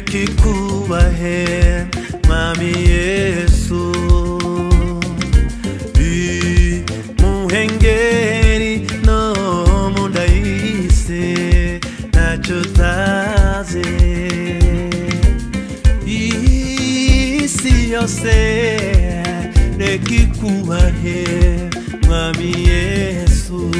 kikubahe mami yesu. Bi muhengeri no mundayise ntacyo utaze isi yose rekikubahe mami yesu.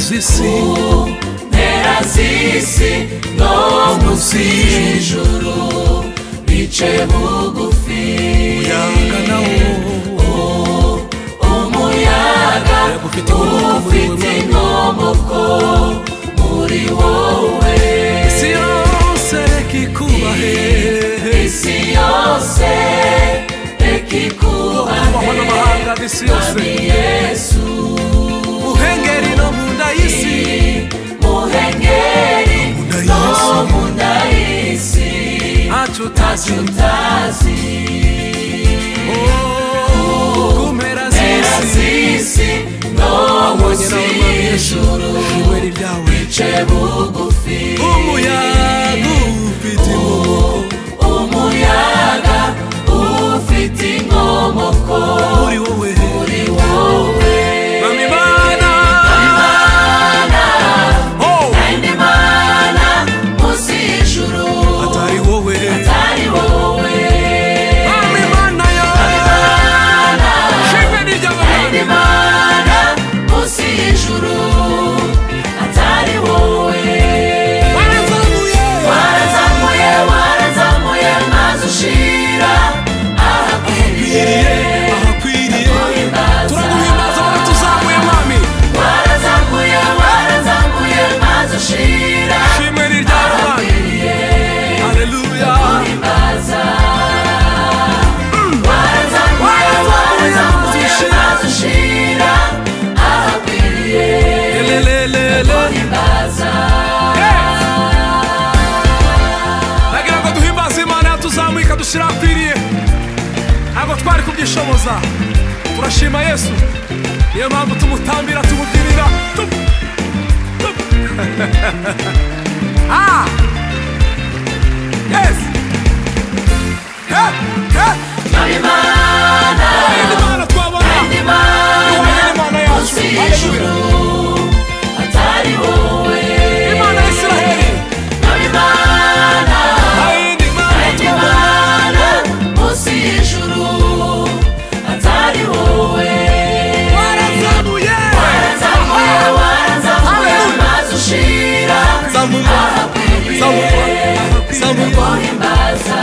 Nerazisi U Nerazisi Nomu si juru Biće bugufi Uyaga na u. Umuyaga Ufite inkomoko Muri wowe. Isi yose reka ikubahe Isi yose. Reka ikubahe Yesu hatutazi oh, kumpera z'isi ndoboz'ijuru ribe ryawe ricebu kudukiza turashima yesu. Niyo mpamvu tumutambira tumubyinira Everybody buys